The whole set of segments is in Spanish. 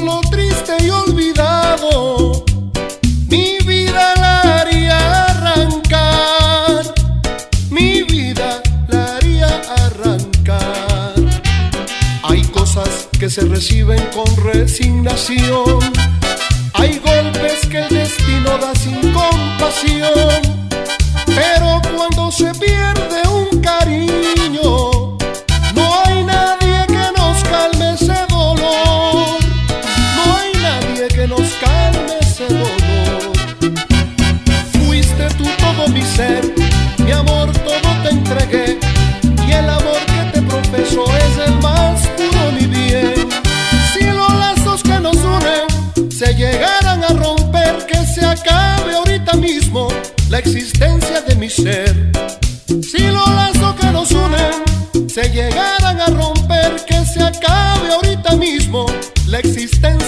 solo triste y olvidado, mi vida la haría arrancar, mi vida la haría arrancar. Hay cosas que se reciben con resignación, hay golpes que el destino da sin compasión, pero cuando se pierde un cariño, a romper, que se acabe ahorita mismo la existencia.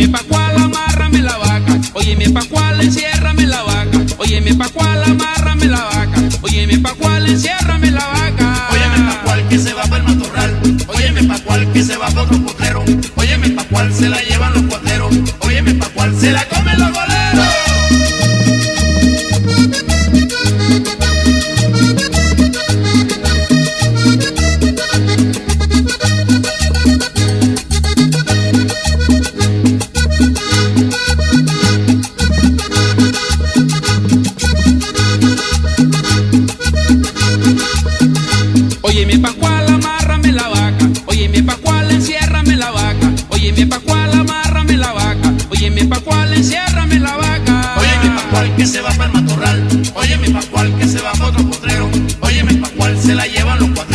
mi papá. malo cuando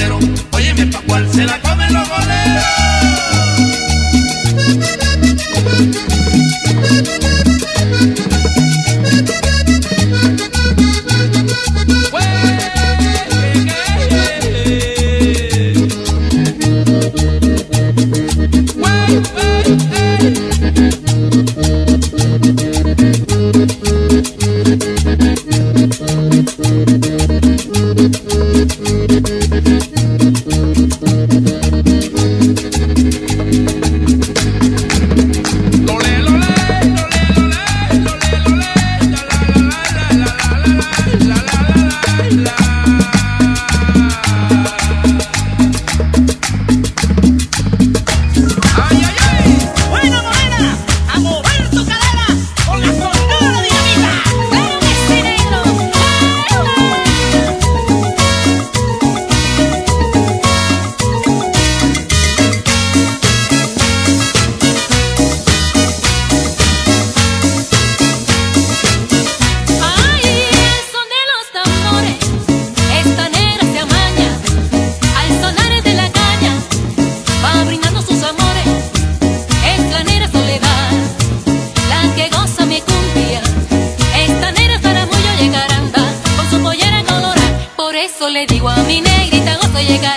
le digo a mi negrita, gozo llega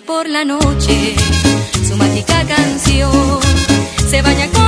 por la noche, su mágica canción se baña con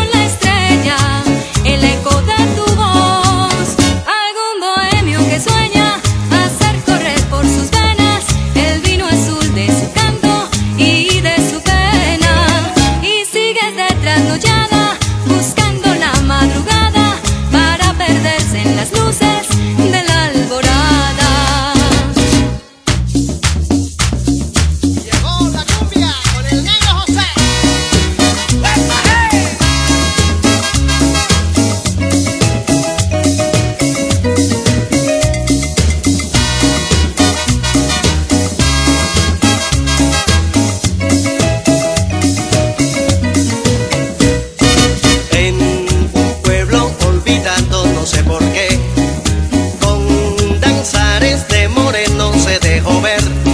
se dejó ver.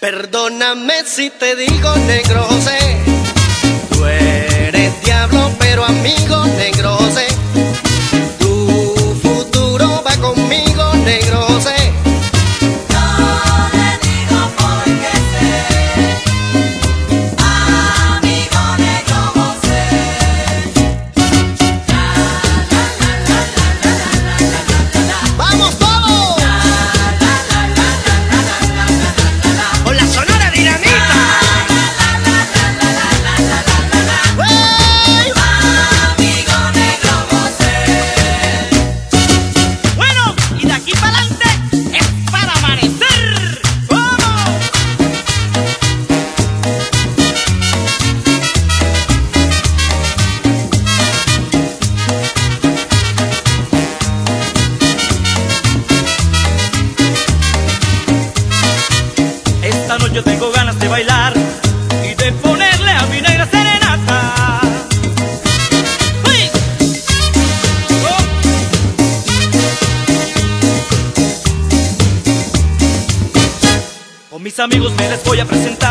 Perdóname si te digo negro José, tú eres diablo pero amigo negro. amigos, me les voy a presentar.